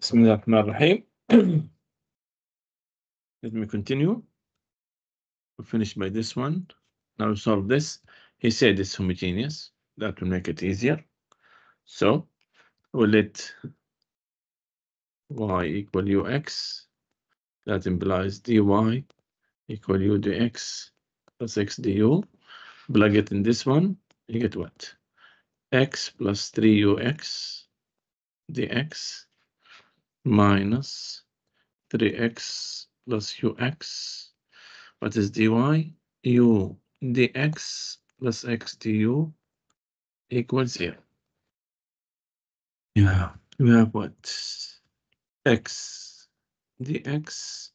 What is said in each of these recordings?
Bismillah ar-Rahman ar-Rahim. Let me continue. We finish by this one. Now we solve this. He said it's homogeneous. That will make it easier. So we'll let y equal ux. That implies dy equal u dx plus x du. Plug it in this one. You get what? x plus 3ux dx minus 3x plus ux. What is dy? u dx plus x du equals 0. Yeah, we have what? x dx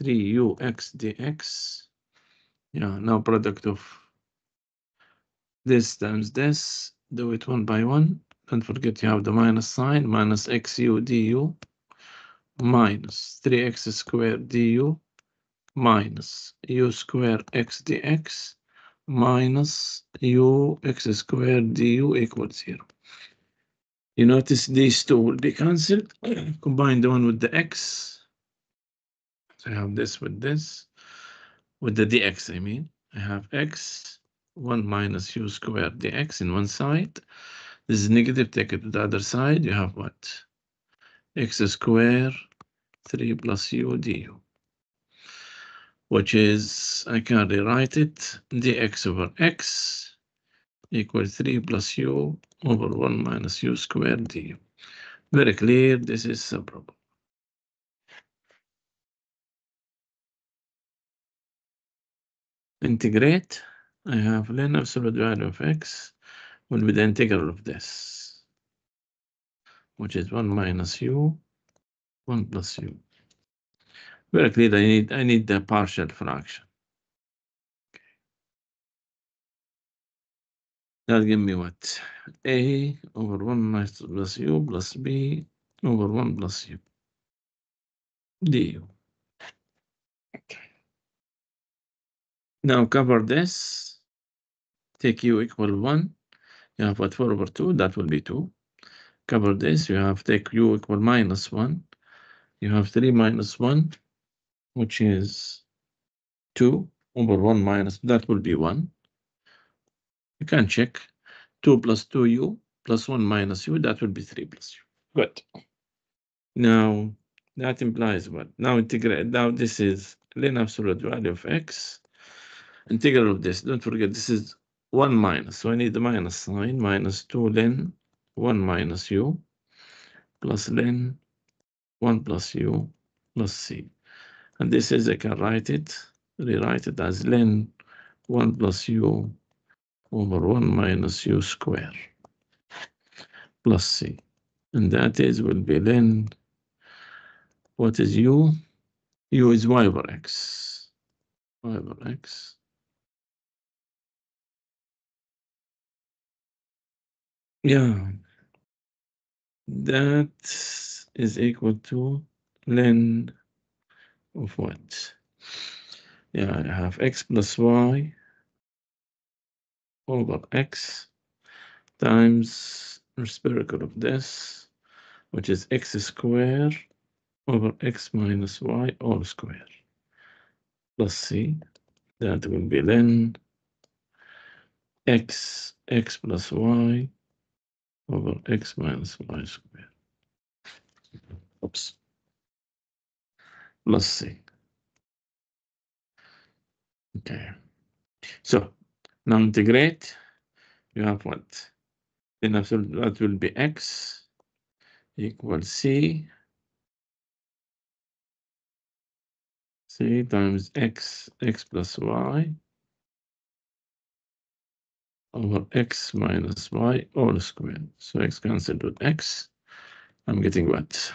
3ux dx. Yeah, now product of this times this. Do it one by one. Don't forget you have the minus sign, minus xu du minus 3x squared du minus u square x dx minus u x squared du equals 0. You notice these two will be cancelled. Combine the one with the x. So I have this with this. With the dx, I mean. I have x 1 minus u squared dx in one side. This is negative, take it to the other side. You have what? x squared 3 plus u du. Which is, I can rewrite it, dx over x equals 3 plus u over 1 minus u squared du. Very clear, this is a problem. Integrate. I have ln absolute value of x will be the integral of this, which is 1 minus u, 1 plus u. Very clear, I need, I need the partial fraction. That give me what? A over 1 minus plus u plus b over 1 plus u du. Okay. Now cover this. Take u equal 1. You have what 4 over 2, that will be 2. Cover this, you have take u equal minus 1. You have 3 minus 1, which is 2 over 1 minus, that will be 1. You can check 2 plus 2u plus 1 minus u, that will be 3 plus u. Good. Now, that implies what? Now integrate, now this is ln absolute value of x. Integral of this, don't forget, this is 1 minus, so I need the minus sign, minus 2 ln 1 minus u plus ln 1 plus u plus c. And this is, I can write it, rewrite it as ln 1 plus u over 1 minus u square plus c. And that is will be ln, what is u? u is y over x, y over x. Yeah, that is equal to ln of what? Yeah, I have x plus y over x times reciprocal of this, which is x squared over x minus y all squared plus c. That will be ln x, x plus y over x minus y squared. Oops. Plus see. Okay. So now integrate. You have what? Then that will be x equals c. c times x, x plus y over x minus y all squared. So x cancelled with x. I'm getting what?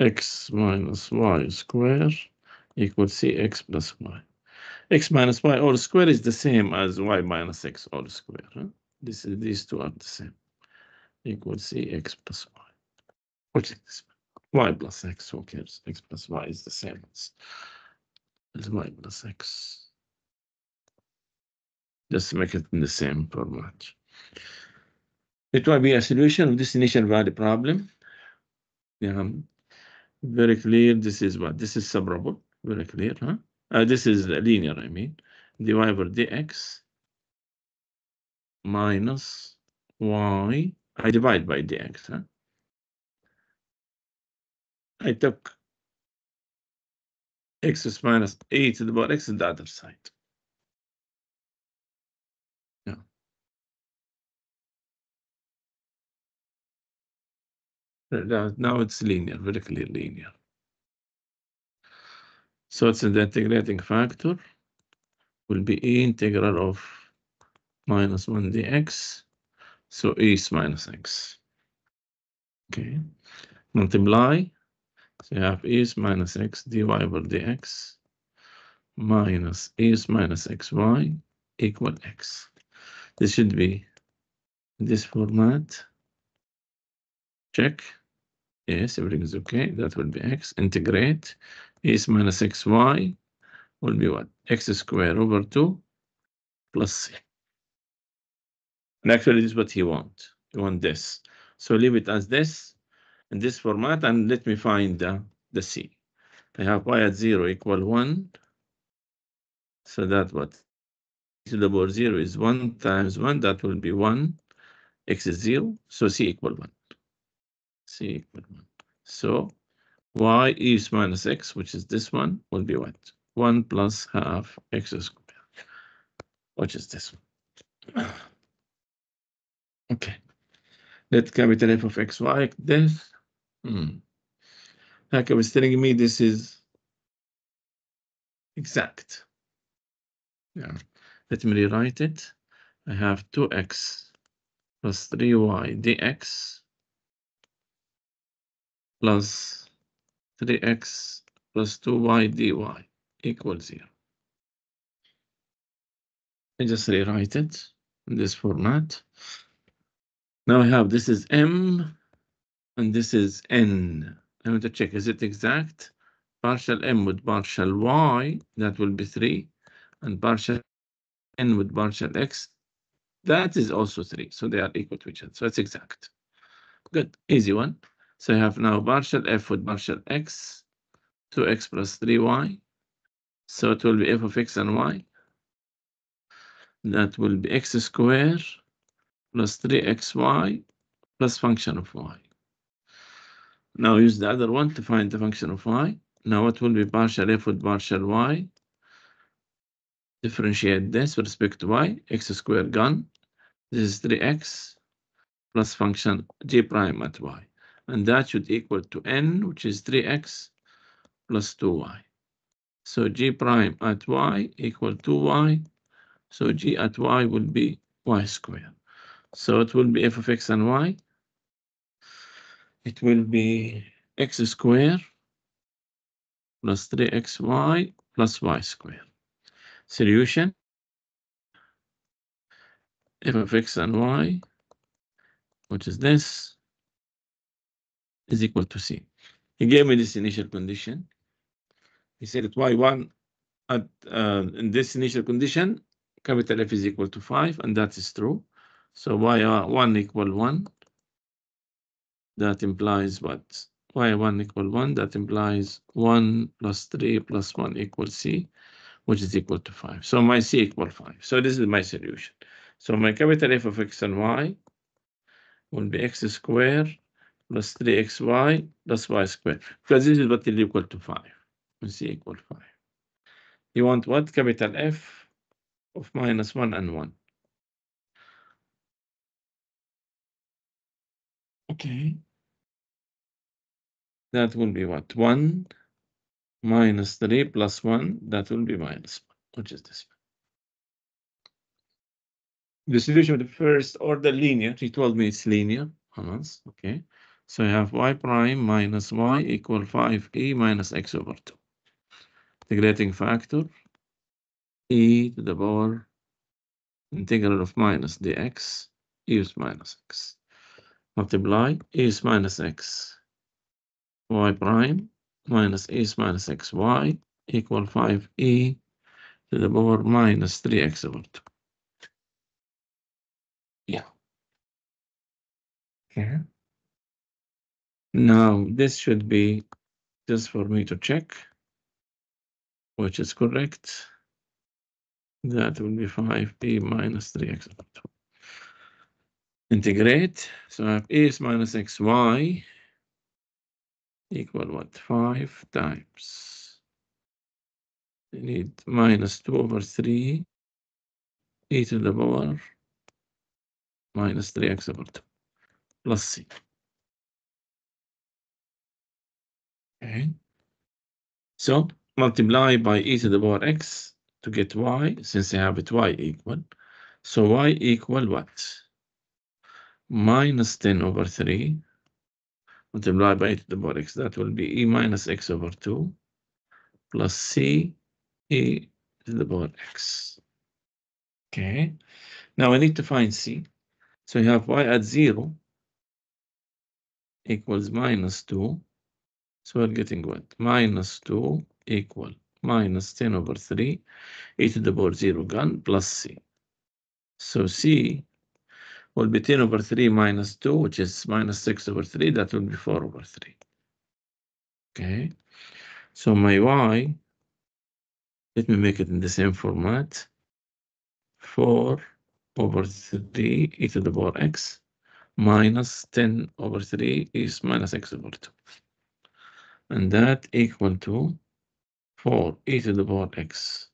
X minus y squared equals cx plus y. x minus y all square is the same as y minus x all square. Huh? This is these two are the same. Equals cx plus y. Which is y plus x. Who cares? x plus y is the same as, as y plus x just make it in the same format. It will be a solution of this initial value problem. Yeah, very clear. This is what? This is separable. Very clear, huh? Uh, this is linear, I mean. dy over dx minus y. I divide by dx, huh? I took x is minus a to the power x on the other side. Now, uh, now it's linear, very clear linear. So it's the integrating factor will be integral of minus 1 dx. So e is minus x. Okay. Multiply. So you have e is minus x dy over dx minus e is minus xy equal x. This should be this format. Check. Yes, everything is okay. That will be x. Integrate. Is minus xy will be what? x squared over 2 plus c. And actually, this is what he want. He want this. So leave it as this in this format and let me find the, the c. I have y at 0 equal 1. So that what? to the power 0 is 1 times 1. That will be 1. x is 0. So c equal 1. C equal 1. So y is minus x, which is this one, will be what? 1 plus half x squared, which is this one. Okay. Let capital F of x, y like this. Hmm. Like I was telling me, this is exact. Yeah. Let me rewrite it. I have 2x plus 3y dx plus 3x plus 2y dy equals 0. I just rewrite it in this format. Now I have this is m and this is n. I want to check, is it exact? Partial m with partial y, that will be 3, and partial n with partial x, that is also 3. So they are equal to each other. So it's exact. Good, easy one. So I have now partial f with partial x, 2x plus 3y. So it will be f of x and y. That will be x squared plus 3xy plus function of y. Now use the other one to find the function of y. Now what will be partial f with partial y? Differentiate this with respect to y, x squared gone. This is 3x plus function g prime at y. And that should equal to n, which is 3x plus 2y. So g prime at y equal to y. So g at y will be y squared. So it will be f of x and y. It will be x squared plus 3xy plus y squared. Solution f of x and y, which is this, is equal to c. He gave me this initial condition. He said that y1 at uh, in this initial condition, capital F is equal to 5, and that is true. So y1 equal 1. That implies what? y1 equal 1. That implies 1 plus 3 plus 1 equals c, which is equal to 5. So my c equal 5. So this is my solution. So my capital F of x and y will be x squared plus 3xy plus y squared. Because this is what is equal to 5. C equal 5. You want what? Capital F of minus 1 and 1. Okay. That will be what? 1 minus 3 plus 1. That will be minus 1, which is this one. The solution of the first order linear. He told me it's linear. Okay. So I have y prime minus y equal 5e minus x over 2. Integrating factor e to the power integral of minus dx is minus x multiply is minus x y prime minus is minus x y equal 5e to the power minus 3x over 2. Yeah. Okay. Now, this should be just for me to check, which is correct. That will be 5a minus 3x over 2. Integrate. So I have is minus xy equal what? 5 times. You need minus 2 over 3 e to the power minus 3x over 2 plus c. Okay. So multiply by e to the power x to get y, since I have it y equal. So y equal what? Minus 10 over 3 multiply by e to the power x. That will be e minus x over 2 plus c e to the power x. Okay. Now I need to find c. So you have y at 0 equals minus 2. So we're getting what? Minus 2 equal minus 10 over 3 e to the power 0 gun plus c. So c will be 10 over 3 minus 2, which is minus 6 over 3. That will be 4 over 3. Okay. So my y, let me make it in the same format. 4 over 3 e to the power x minus 10 over 3 is minus x over 2. And that equal to 4 e to the power x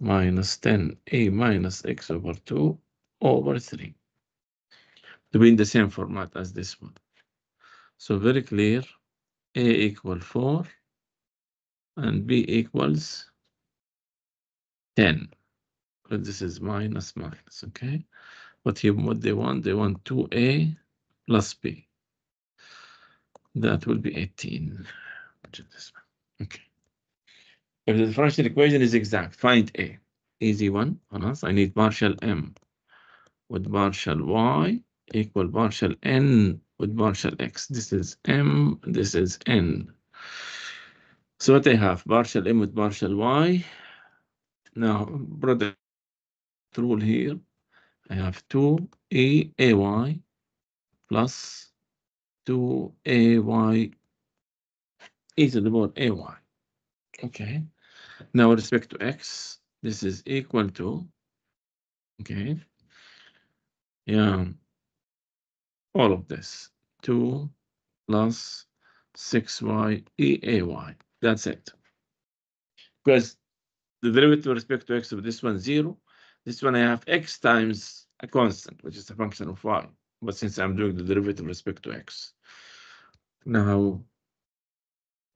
minus 10 a minus x over 2 over 3. To be in the same format as this one. So very clear, a equal 4 and b equals 10. But this is minus minus, okay? What, you, what they want, they want 2a plus b. That will be 18, this one. Okay. If the differential equation is exact, find a. Easy one on us. I need partial m with partial y equal partial n with partial x. This is m, this is n. So what I have, partial m with partial y. Now, product rule here, I have 2a ay plus 2ay e to the power ay. Okay. Now, with respect to x, this is equal to, okay, yeah, all of this, 2 plus 6y eay. That's it. Because the derivative with respect to x of this one, 0. This one I have x times a constant, which is a function of y. But since I'm doing the derivative with respect to x. Now,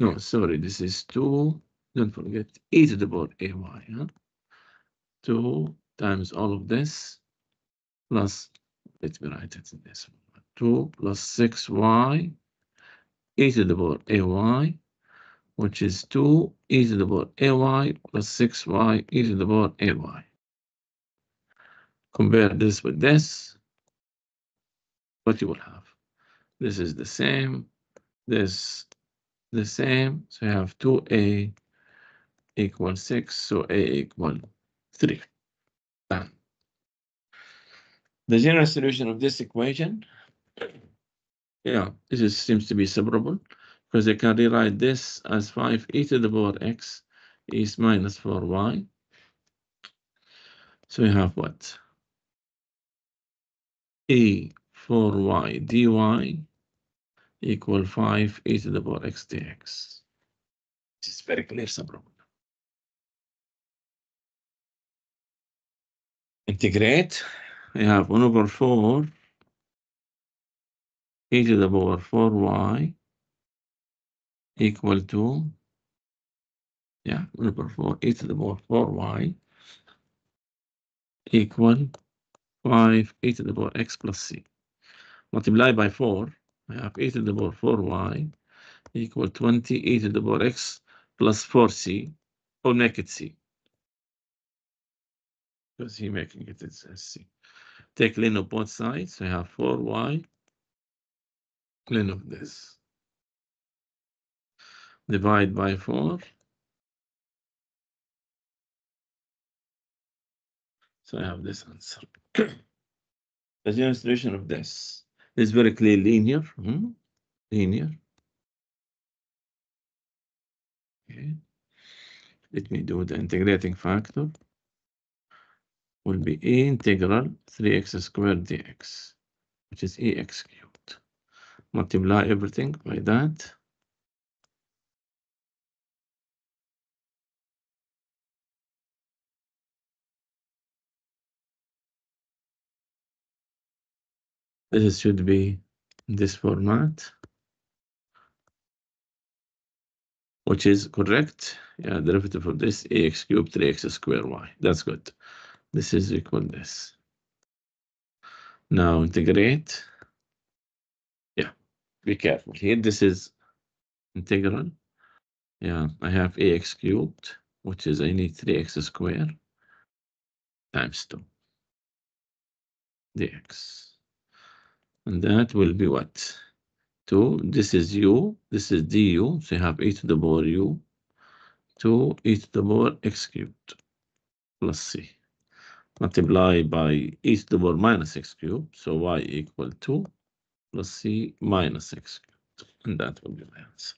no, sorry, this is 2 don't forget e to the power ay. Huh? 2 times all of this plus, let me write it in this one. 2 plus 6y e to the power ay, which is 2 e to the power ay plus 6y e to the power ay. Compare this with this, what you will have. This is the same, this the same, so you have 2a equal 6, so A equal 3. Done. The general solution of this equation, yeah, this is, seems to be separable because I can rewrite this as 5 e to the power x is minus 4y. So you have what? e 4y dy equal 5 e to the power x dx. This is very clear separable. integrate, we have 1 over 4 e to the power 4y equal to, yeah, 1 over 4 e to the power 4y equal 5 e to the power x plus c. Multiply by 4, I have e to the power 4y equal 20 e to the power x plus 4c, or make it c because he making it as C. Take ln of both sides, so I have 4y, ln of this. Divide by 4. So I have this answer. the general solution of this is very clear linear. Hmm? linear. Okay. Let me do the integrating factor. Will be integral 3x squared dx, which is ax cubed. Multiply everything by that. This should be this format, which is correct. Yeah, derivative of this ax cubed 3x squared y. That's good. This is equal this. Now integrate. Yeah, be careful here. This is integral. Yeah, I have ax cubed, which is I need 3x squared times 2 dx. And that will be what? 2. This is u. This is du. So you have e to the power u. 2 e to the power x cubed plus c. Multiply by e to the power minus x cubed. So y equal to plus c minus x cubed. And that will be my answer.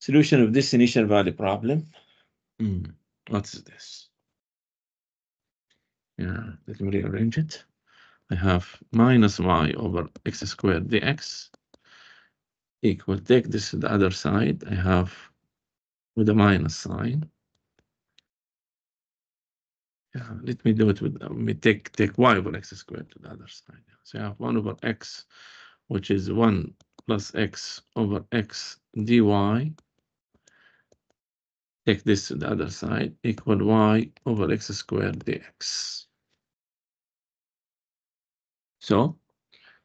Solution of this initial value problem. Mm, what is this? Yeah, let me rearrange it. I have minus y over x squared dx equal, take this to the other side, I have with a minus sign. Yeah, let me do it with, uh, let me take, take y over x squared to the other side. So I have 1 over x, which is 1 plus x over x dy. Take this to the other side, equal y over x squared dx. So,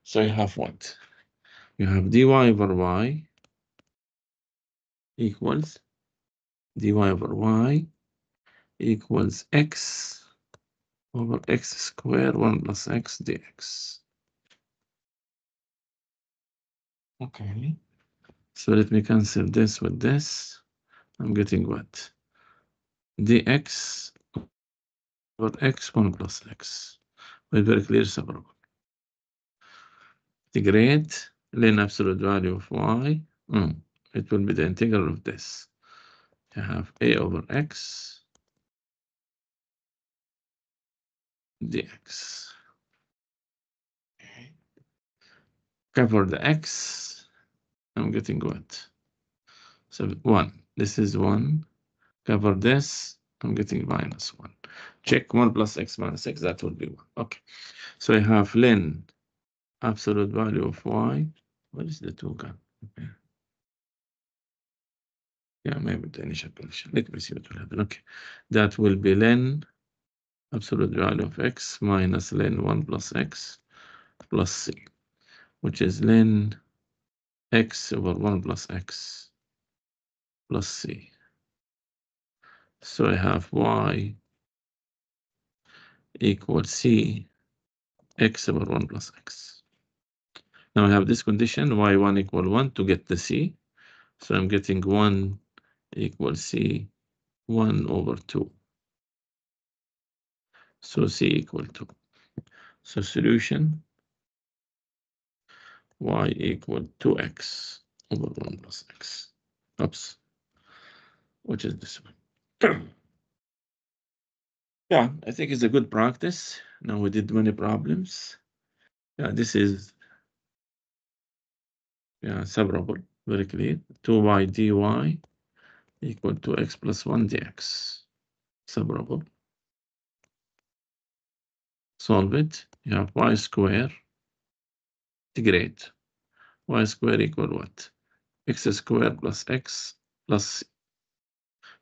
so you have what? You have dy over y equals dy over y equals x over x squared 1 plus x dx. Okay. So let me cancel this with this. I'm getting what? dx over x 1 plus x. With very clear separable integrate ln absolute value of y, mm, it will be the integral of this. You have a over x dx. Cover the x. I'm getting what? So 1. This is 1. Cover this. I'm getting minus 1. Check 1 plus x minus x. That will be 1. Okay. So I have ln absolute value of y. What is the token? Okay. Yeah, maybe the initial condition. Let me see what will happen. Okay. That will be ln absolute value of x minus ln 1 plus x plus c, which is ln x over 1 plus x plus c. So I have y equals c x over 1 plus x. Now I have this condition y1 equal 1 to get the c. So I'm getting 1 equals c 1 over 2. So c equal to. So solution y equal 2x over 1 plus x. Oops. Which is this one. yeah, I think it's a good practice. Now we did many problems. Yeah, this is yeah, separable, very clear. 2y dy equal to x plus 1 dx. Separable. Solve it. You have y square. Integrate. y square equal what? x square plus x plus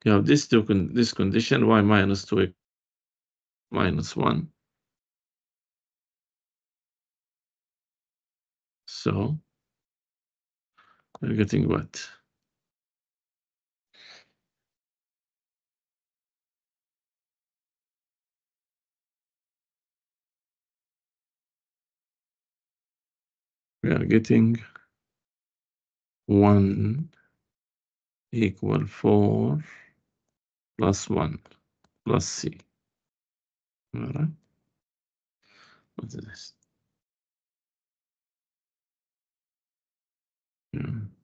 you have this two con this condition y minus 2 minus 1. So we're getting what? We are getting 1 equal 4 plus 1 plus c. All right. What is this? Yeah.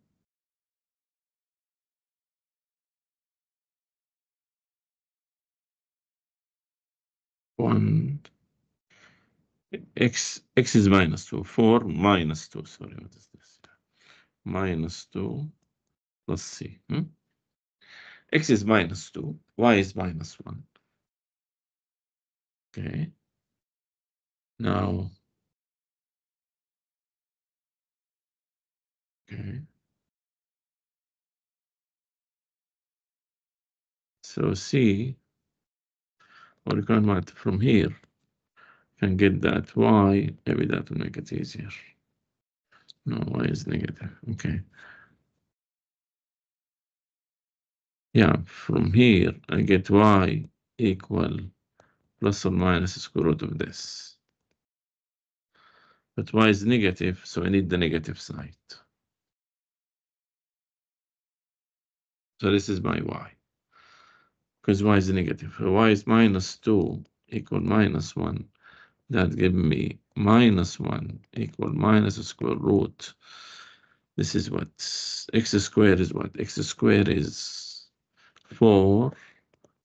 One x x is minus two. Four minus two. Sorry, what is this? Minus two plus c. Hmm? x is minus two. Y is minus one. Okay. Now. Okay. So C, or you can write from here, can get that Y, maybe that will make it easier. No, Y is negative, okay. Yeah, from here, I get Y equal plus or minus square root of this. But Y is negative, so I need the negative side. So this is my Y because y is negative. So y is minus 2 equal minus 1. That gives me minus 1 equal minus square root. This is what x squared is what? x squared is 4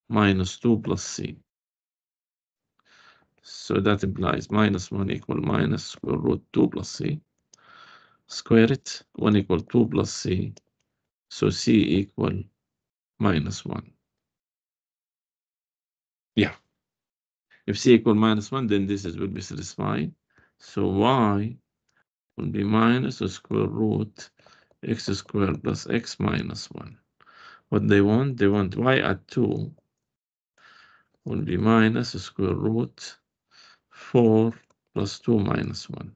minus 2 plus c. So that implies minus 1 equal minus square root 2 plus c. Square it, 1 equal 2 plus c. So c equal minus 1. Yeah. If c equal minus 1, then this is will be satisfied. So y will be minus the square root x squared plus x minus 1. What they want? They want y at 2 will be minus the square root 4 plus 2 minus 1.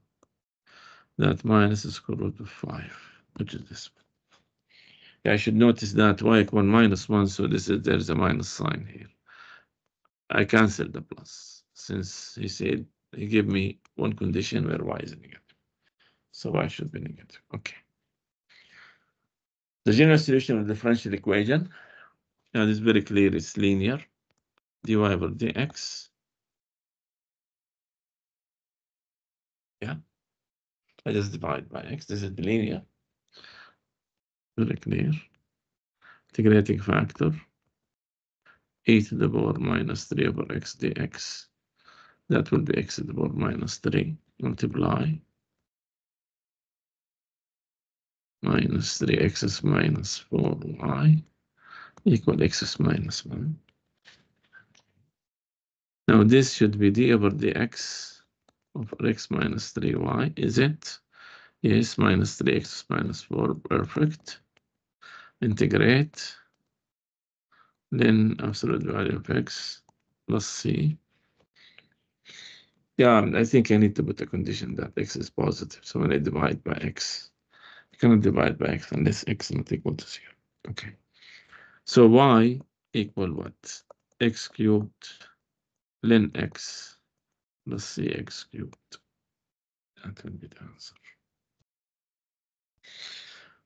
That minus the square root of 5, which is this one. I should notice that y equal minus 1, so this is there's a minus sign here. I cancel the plus since he said he gave me one condition where y is negative. So y should be negative. Okay. The general solution of the differential equation. Now this is very clear, it's linear. dy over dx. Yeah. I just divide by x. This is linear. Very clear. Integrating factor e to the power minus 3 over x dx. That will be x to the power minus 3 multiply minus 3x minus 4y equal x is minus 1. Now this should be d over dx over x minus 3y, is it? Yes, minus 3x minus 4, perfect. Integrate then absolute value of x plus c. Yeah, I think I need to put a condition that x is positive. So when I divide by x, I cannot divide by x unless x is not equal to zero. Okay. So y equal what? x cubed ln x plus cx cubed. That will be the answer.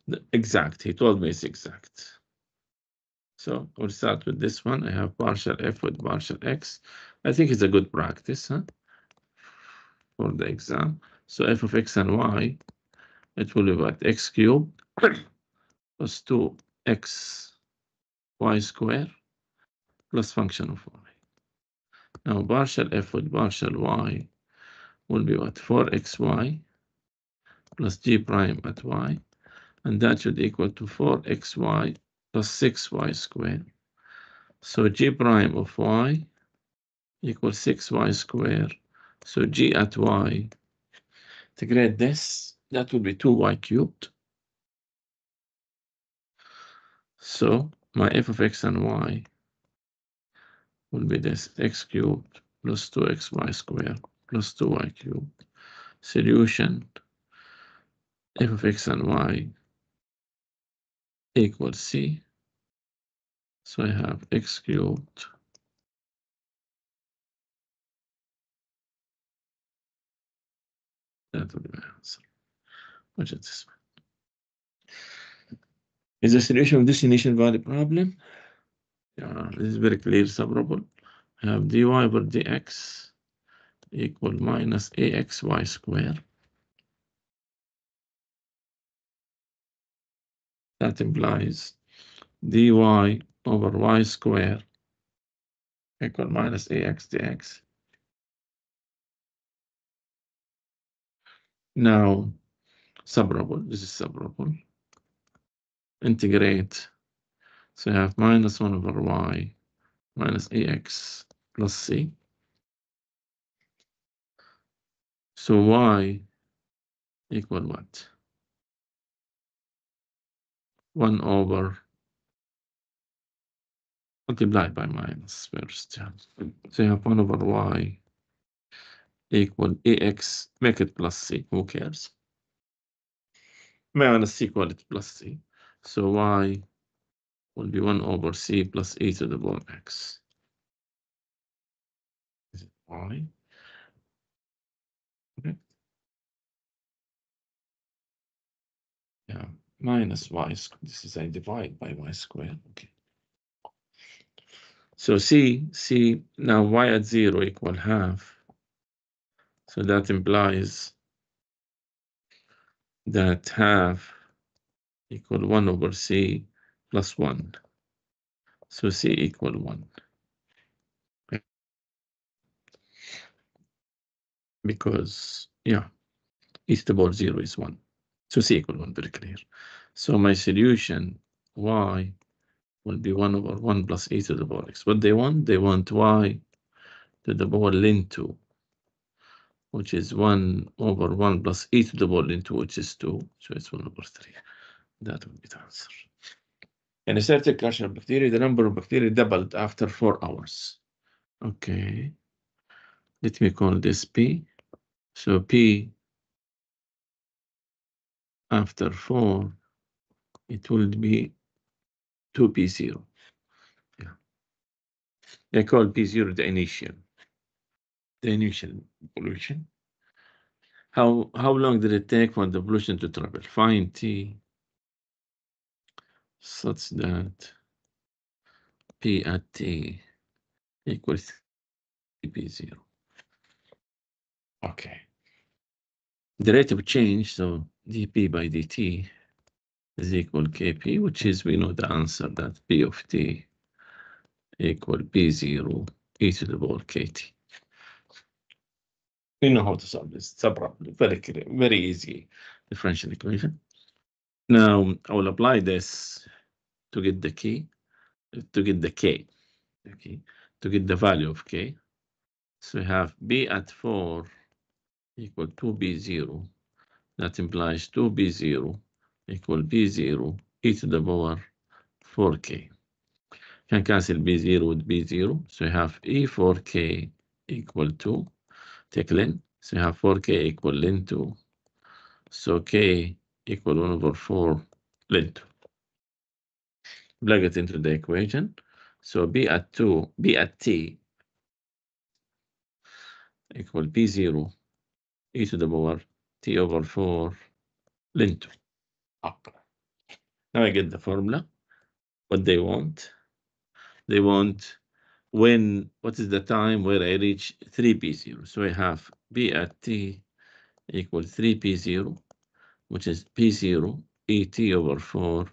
The exact. He told me it's exact. So we'll start with this one. I have partial f with partial x. I think it's a good practice huh? for the exam. So f of x and y, it will be what? x cubed plus 2x y square plus function of y. Now partial f with partial y will be what? 4xy plus g prime at y. And that should equal to 4xy plus 6y squared. So g prime of y equals 6y squared. So g at y, to get this, that would be 2y cubed. So my f of x and y will be this x cubed plus 2xy squared plus 2y cubed. Solution f of x and y equals c. So I have x cubed that would be my answer. Which is this one. Is the solution of this initial value problem? Yeah, this is very clear separable. I have dy over dx equal minus axy square That implies dy over y square equal minus ax dx. Now, separable, this is separable. Integrate. So you have minus 1 over y minus ax plus c. So y equal what? 1 over multiply by minus first. So you have 1 over y equal ax, make it plus c, who cares? Minus c equality plus c. So y will be 1 over c plus e to the power x. Is it y? Okay. Yeah, minus y, this is I divide by y squared, okay. So C, C, now y at zero equal half. So that implies that half equal 1 over C plus 1. So C equal 1. Because, yeah, to the power 0 is 1. So C equal 1, very clear. So my solution, y will be 1 over 1 plus e to the power x. What they want? They want y to the power ln 2, which is 1 over 1 plus e to the power ln 2, which is 2. So it's 1 over 3. That would be the answer. In a certain culture of bacteria, the number of bacteria doubled after 4 hours. Okay. Let me call this P. So P after 4, it will be 2p0. Yeah. I call p0 the initial, the initial pollution. How how long did it take for the pollution to travel? Find t such that p at t equals p0. Okay. The rate of change, so dp by dt is equal kp, which is, we know the answer that p of t equal p0 e to the power kt. We know how to solve this. It's a problem. Very clear, very easy differential equation. Now I will apply this to get the key, to get the k, okay, to get the value of k. So we have b at 4 equal to b0. That implies 2b0 equal b0 e to the power 4k. Can cancel b0 with b0. So you have e 4k equal to, take ln. So you have 4k equal ln 2. So k equal 1 over 4 ln 2. Plug it into the equation. So b at 2, b at t equal b0 e to the power t over 4 ln 2 up. Now I get the formula. What they want. They want when, what is the time where I reach 3p0. So I have b at t equal 3p0, which is p0 et over 4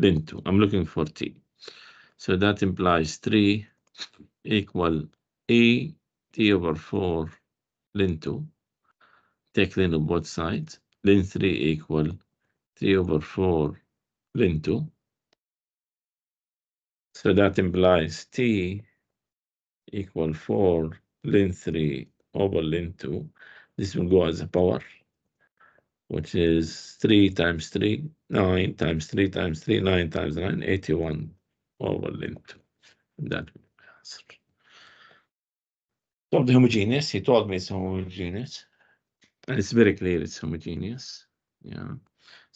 ln 2. I'm looking for t. So that implies 3 equal e t over 4 ln 2. Take ln on both sides. Ln 3 equal 3 over 4 ln 2. So that implies t equal 4 ln 3 over ln 2. This will go as a power, which is 3 times 3, 9 times 3 times 3, 9 times 9, 81 over ln 2. And that will be the answer. So the homogeneous, he told me it's homogeneous. And it's very clear it's homogeneous. Yeah.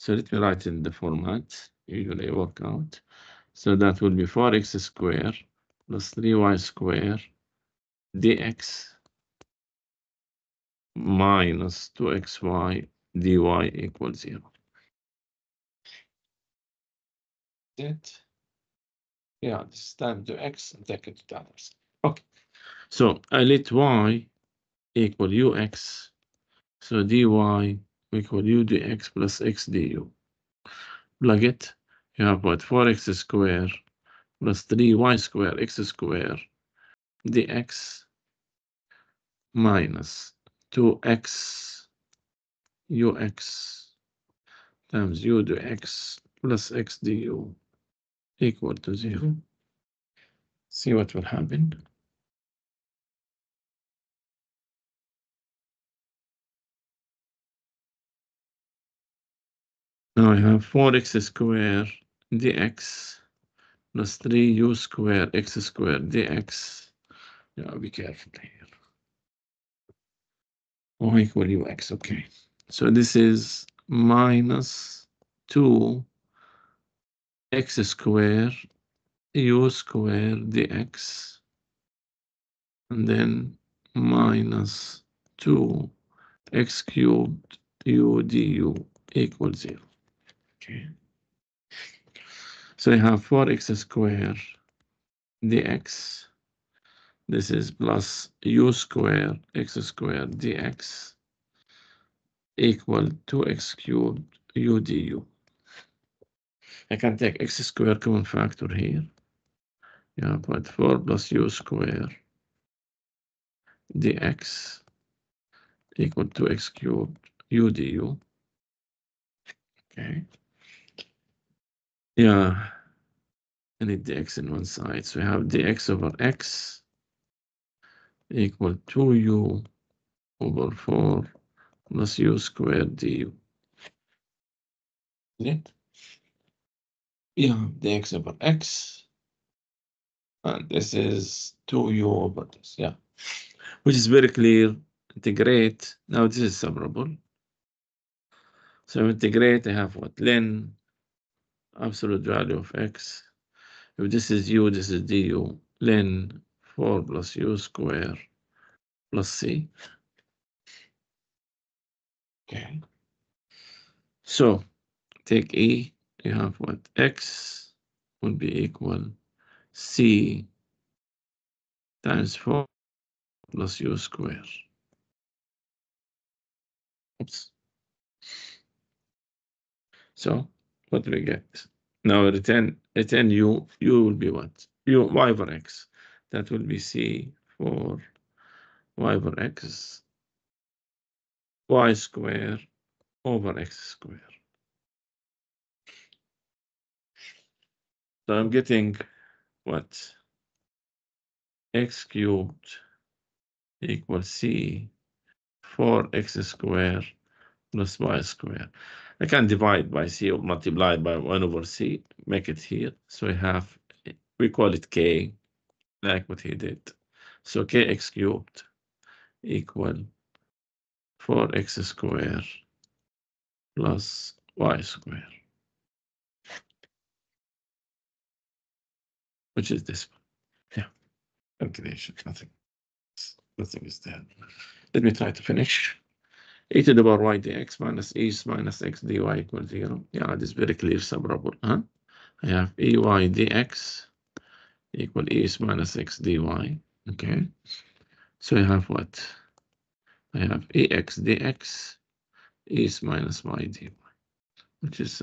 So let me write in the format, usually work out. So that will be 4x square plus 3y square dx minus 2xy dy equals 0. It. Yeah, this time to x and take it to the others. Okay. So I let y equal ux. So dy equal u dx plus x du. Plug it. you have what 4x square plus 3y square x square dx minus 2x ux times u dx plus x du equal to 0. See what will happen. Now I have 4x square dx plus 3u square x square dx. Yeah, be careful here. y equal ux, okay. So this is minus 2 x square u square dx and then minus 2 x cubed u du equals 0. Okay. So I have 4x square dx. This is plus u square x square dx equal to x cubed u du. I can take x square common factor here. Yeah, but 4 plus u square dx equal to x cubed u du. Okay. Yeah, I need the x in one side. So we have dx over x equal to u over 4 plus u squared du. It? Yeah, dx over x. And this is 2u over this, yeah. Which is very clear. Integrate. Now this is separable. So integrate, I have what? Ln absolute value of x. If this is u, this is du. Ln 4 plus u square plus c. Okay. So take e, you have what? x would be equal c times 4 plus u square. Oops. So what do we get? Now return return u, u will be what? u y over x. That will be c for y over x y square over x square. So I'm getting what? x cubed equals c 4x square plus y square. I can divide by c or multiply by 1 over c, make it here. So we have, we call it k, like what he did. So kx cubed equal 4x square plus y square. Which is this one. Yeah. Calculation, nothing. Nothing is there. Let me try to finish. E to the power y dx minus e minus x dy equals 0. Yeah, this is very clear separable. Huh? I have ey dx equal e minus x dy. Okay. So I have what? I have ax dx e minus y dy, which is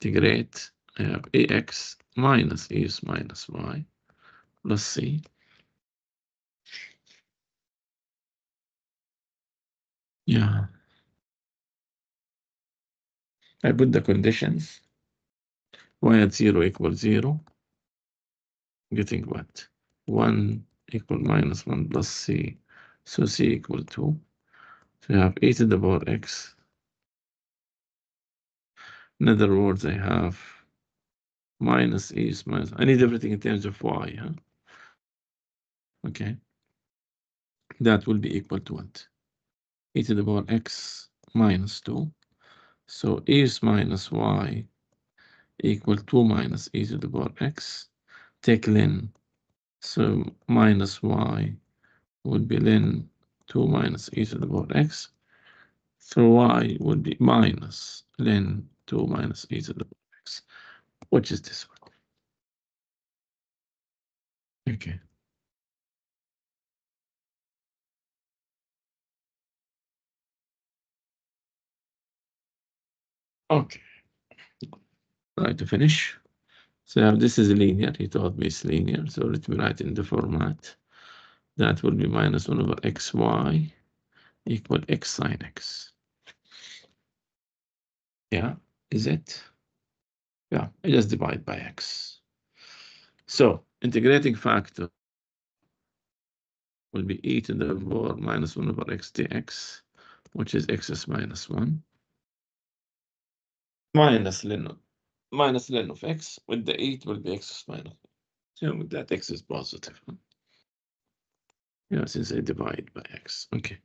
integrate. I have ax minus e minus y plus c Yeah. I put the conditions. Y at zero equals zero. Getting what? One equal minus one plus c. So c equal two. So you have e to the power x. In other words, I have minus e is minus. I need everything in terms of y. Huh? Okay. That will be equal to what? E to the power x minus 2. So is minus y equal 2 minus e to the power x. Take ln. So minus y would be ln 2 minus e to the power x. So y would be minus ln 2 minus e to the power x, which is this one. Okay. Okay. Try to finish. So this is linear. He told me it's linear. So let me write in the format. That will be minus 1 over xy equal x sine x. Yeah, is it? Yeah, I just divide by x. So integrating factor will be e to the power minus 1 over x dx, which is x minus 1, minus ln, minus ln of x, with the 8 will be x minus 1. So that x is positive. Yeah, since I divide by x. Okay.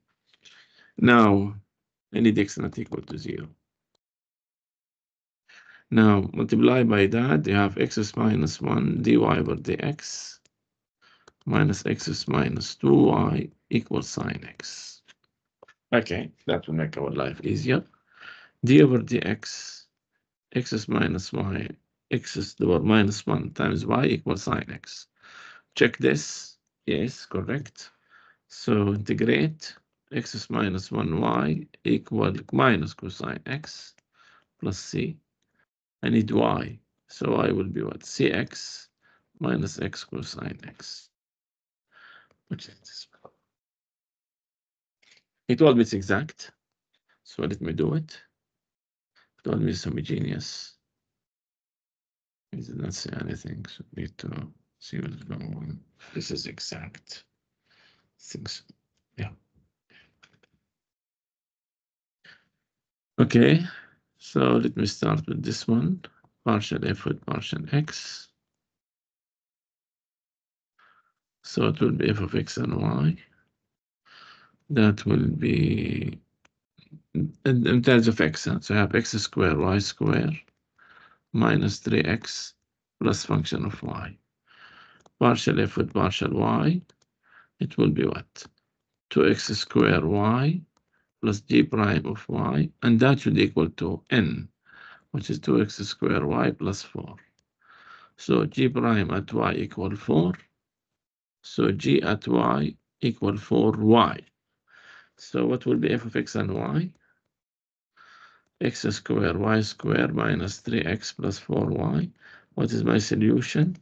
Now, need x not equal to 0. Now, multiply by that, you have x is minus 1 dy over dx minus x is minus 2y equals sine x. Okay, that will make our life easier. d over dx, x is minus y, x is the minus 1 times y equals sine x. Check this. Yes, correct. So integrate x is minus 1y equal minus cosine x plus c. I need y. So I will be what? cx minus x cosine x. Which is this one. He told exact. So let me do it. Told me it's homogeneous. He did not say anything. So need to see what's going on. This is exact. Things, yeah. Okay, so let me start with this one, partial f with partial x. So it will be f of x and y. That will be in, terms of x, huh? so I have x squared, y squared, minus 3x plus function of y. Partial f with partial y, it will be what? 2x squared y plus g prime of y, and that should equal to n, which is 2x squared y plus 4. So g prime at y equal 4. So g at y equal 4y. So what will be f of x and y? X squared y squared minus 3x plus 4y. What is my solution?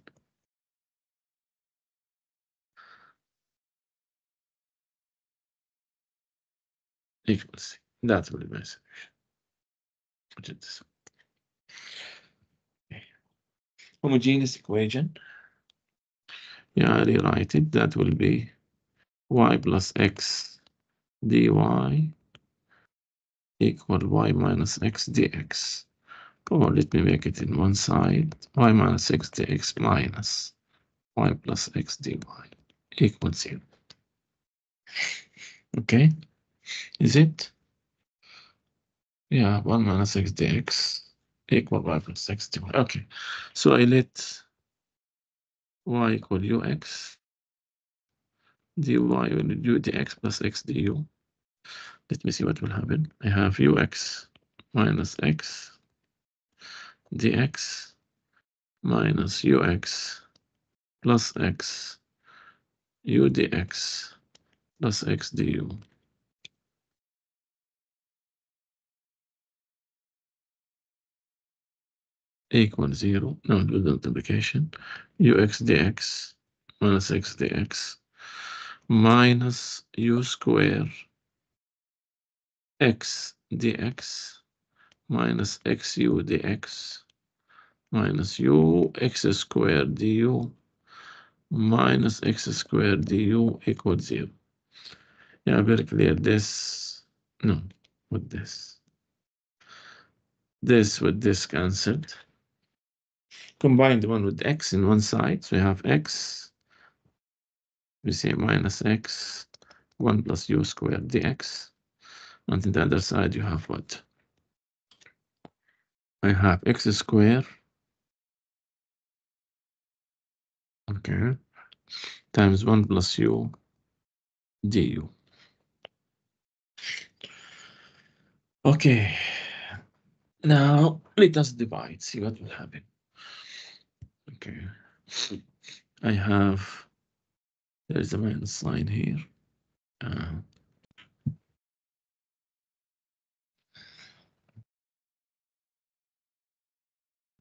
equals That will be my solution. Is this. Okay. Homogeneous equation. Yeah, I rewrite it. That will be y plus x dy equal y minus x dx. Or let me make it in one side. y minus x dx minus y plus x dy equals 0. Okay. Is it? Yeah, 1 minus x dx equal y plus x dy. Okay, so I let y equal ux, dy will do dx plus x du. Let me see what will happen. I have ux minus x dx minus ux plus x u dx plus x du. equals 0. Now do the multiplication. ux dx minus x dx minus u square x dx minus xu dx minus u x squared du minus x squared du equals 0. Yeah, very clear. This, no, with this. This with this cancelled combine the one with x in one side. So we have x, we say minus x, 1 plus u squared dx. On the other side, you have what? I have x squared. Okay. Times 1 plus u du. Okay. Now let us divide, see what will happen. Okay. I have, there's a minus sign here. Uh,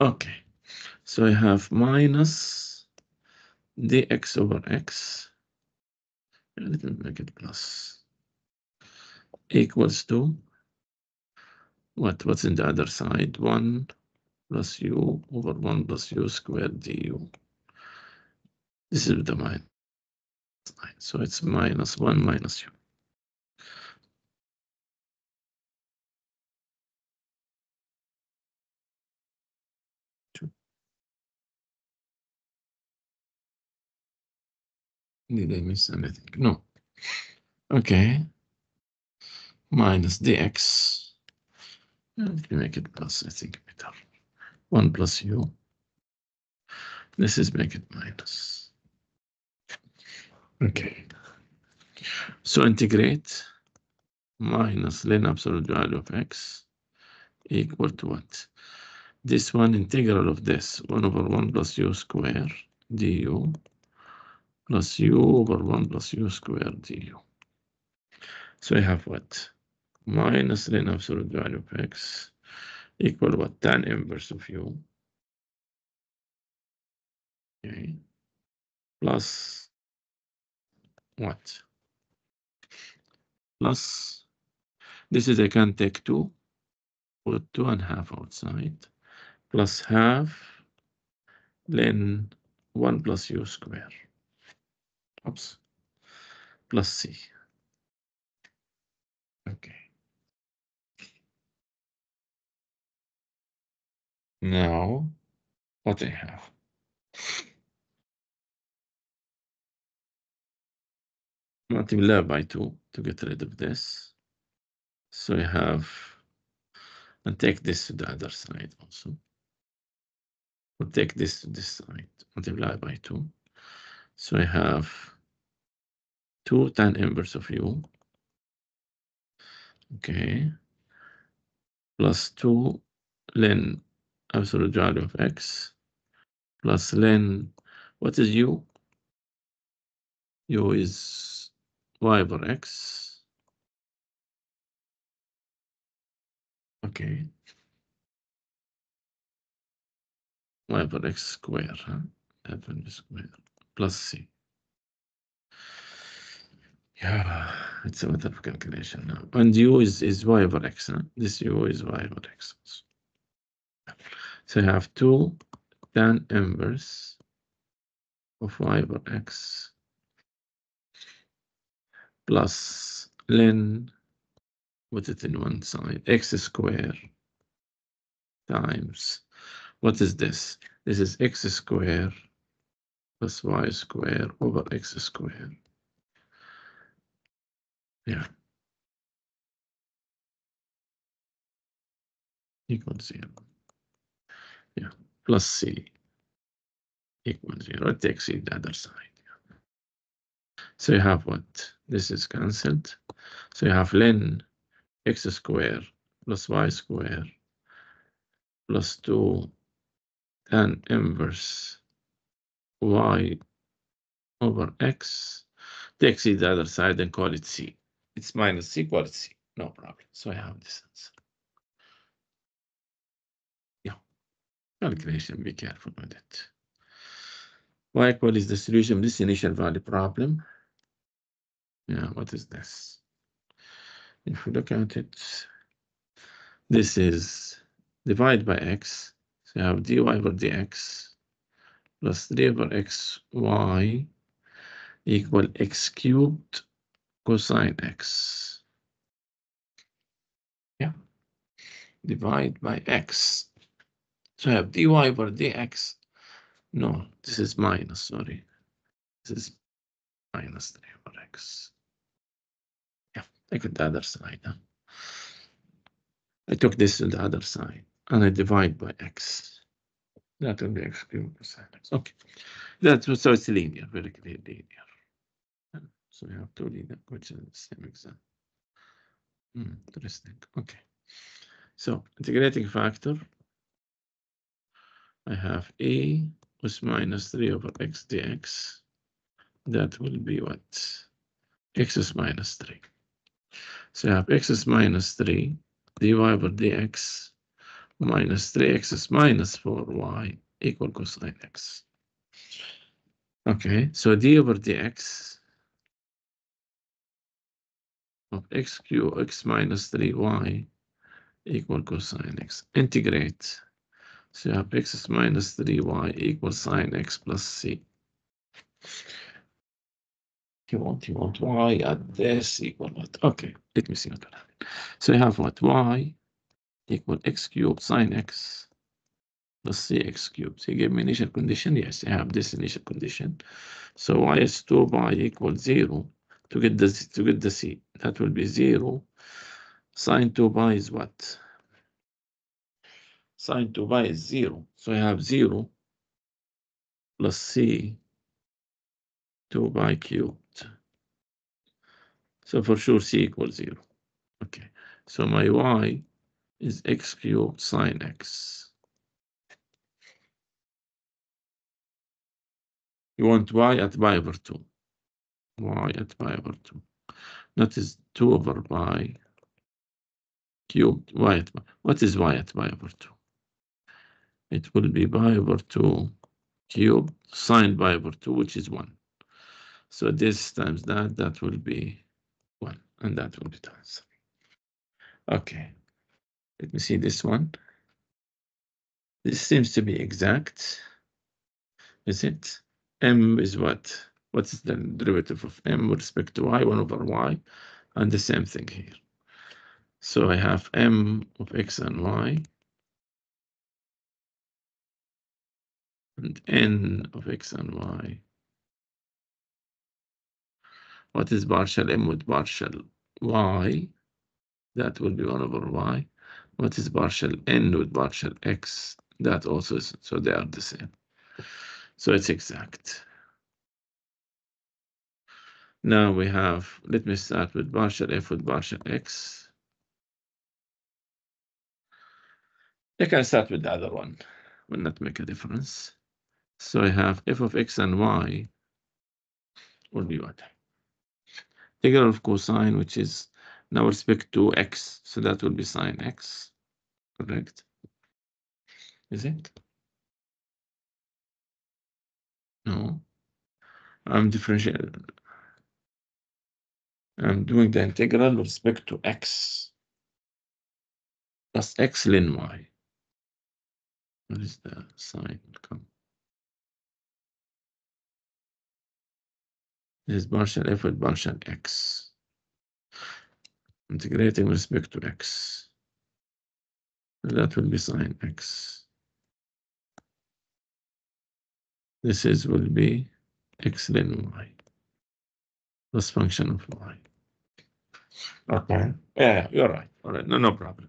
Okay, so I have minus dx over x. Let me make it plus equals to what? What's in the other side? 1 plus u over 1 plus u squared du. This is the minus. So it's minus 1 minus u. Did I miss anything? No. Okay. Minus dx. Let me make it plus, I think better. 1 plus u. This is make it minus. Okay. So integrate minus ln absolute value of x equal to what? This one integral of this 1 over 1 plus u square du plus u over 1 plus u squared du. So I have what? Minus ln absolute value of x equal what? Tan inverse of u. Okay. Plus what? Plus, this is I can take 2, put 2 and half outside, plus half ln 1 plus u square. Oops. Plus C. Okay. Now, what do I have. Multiply by 2 to get rid of this. So I have, and take this to the other side also. We'll take this to this side, multiply by 2. So I have 2 tan inverse of u. Okay. Plus 2 ln absolute value of x plus ln, what is u? u is y over x. Okay. y over x square, huh? F square plus c. Yeah, it's a matter of calculation now. And u is, is y over x. Huh? This u is y over x. So you have 2 tan inverse of y over x plus ln, put it in one side, x square times, what is this? This is x square plus y square over x square. Yeah. Equals zero. Yeah, plus c equals zero. It takes it the other side. So you have what? This is cancelled. So you have ln x square plus y square plus 2 tan inverse y over x. Take c the other side and call it c. It's minus c, call it c. No problem. So I have this answer. Yeah. Calculation, be careful with it. Y equal is the solution of this initial value problem. Yeah, what is this? If we look at it, this is divide by x. So you have dy over dx plus 3 over x y equal x cubed cosine x. Yeah, divide by x. So I have dy over dx. No, this is minus, sorry. This is minus 3 over x. Yeah, take it the other side. Huh? I took this to the other side and I divide by x. That will be cosine x. Okay, that's so it's linear, very clear linear. So we have two linear which is the same example. Hmm, interesting. Okay. So integrating factor. I have a was minus 3 over x dx. That will be what? x is minus 3. So I have x is minus 3 dy over dx minus 3x is minus 4y equal cosine x. Okay, so d over dx of x cube x minus 3y equal cosine x. Integrate. So you have x is minus 3y equals sine x plus c. You want, you want y at this equal what? Okay, let me see what will happen. So you have what? y equal x cubed sine x plus cx cubed. So you give me initial condition. Yes, I have this initial condition. So y is 2 pi equals 0 to get the to get the c. That will be 0. Sine 2 pi is what? Sine 2 pi is 0. So I have 0 plus c 2 pi cubed. So for sure c equals 0. Okay, so my y is x cubed sine x. You want y at pi over 2. y at pi over 2. That is 2 over pi cubed y at pi. What is y at pi over 2? It will be pi over 2 cubed sine pi over 2, which is 1. So this times that, that will be 1, and that will be the answer. Okay, let me see this one. This seems to be exact. Is it? M is what? What is the derivative of M with respect to y? 1 over y. And the same thing here. So I have M of x and y. And N of x and y. What is partial M with partial y? That will be 1 over y. What is partial n with partial x? That also is, so they are the same. So it's exact. Now we have, let me start with partial f with partial x. I can start with the other one, will not make a difference. So I have f of x and y will be what? Integral of cosine, which is now respect to x, so that will be sine x, correct? Is it? No, I'm differentiating. I'm doing the integral with respect to x plus x ln y. What is the sign? Come. This is partial f with partial x. Integrating with respect to x. That will be sine x. This is will be x ln y This function of y. Okay. Yeah, you're right. All right. No, no problem.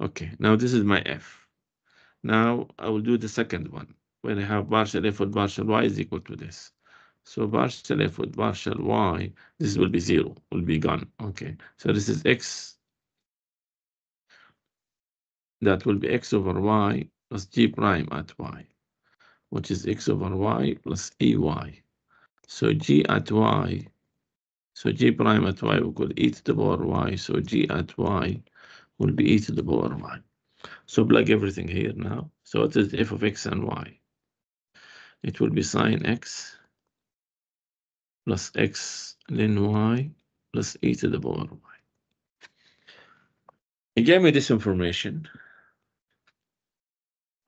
Okay. Now this is my f. Now I will do the second one. When I have partial f with partial y is equal to this. So partial f with partial y, this will be zero, will be gone. Okay, so this is x. That will be x over y plus g prime at y, which is x over y plus ey. So g at y, so g prime at y will equal e to the power y. So g at y will be e to the power y. So plug everything here now. So what is f of x and y? It will be sine x plus x ln y plus e to the power y. He gave me this information.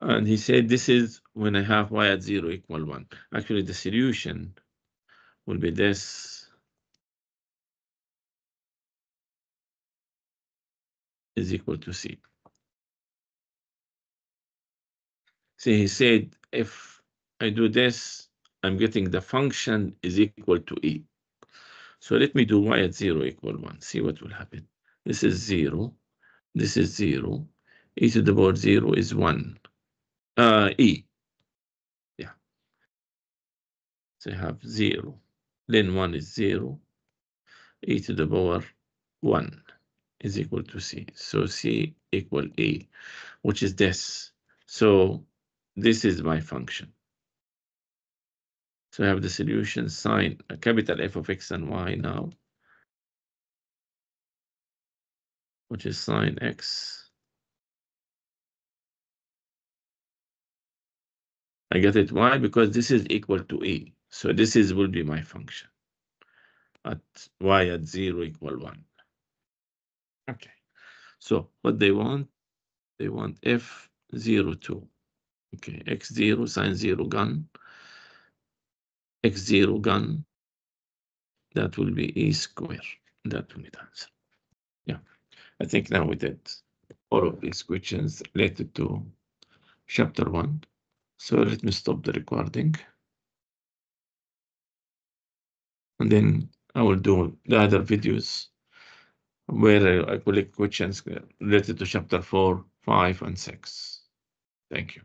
And he said, this is when I have y at 0 equal 1. Actually, the solution will be this. is equal to c. See, he said, if I do this, I'm getting the function is equal to e. So let me do y at 0 equal 1. See what will happen. This is 0. This is 0. e to the power 0 is 1. Uh, e. Yeah. So I have 0. Then 1 is 0. e to the power 1 is equal to c. So c equal e, which is this. So this is my function. So I have the solution sine a capital F of x and y now, which is sine x I get it. Why? Because this is equal to E. So this is will be my function at y at 0 equal 1. Okay. So what they want, they want f 0 2. Okay, x0 sine 0 gun, x0 gun, that will be e square. That will be the answer. Yeah, I think now we did all of these questions related to chapter 1. So let me stop the recording. And then I will do the other videos where I collect questions related to chapter 4, 5, and 6. Thank you.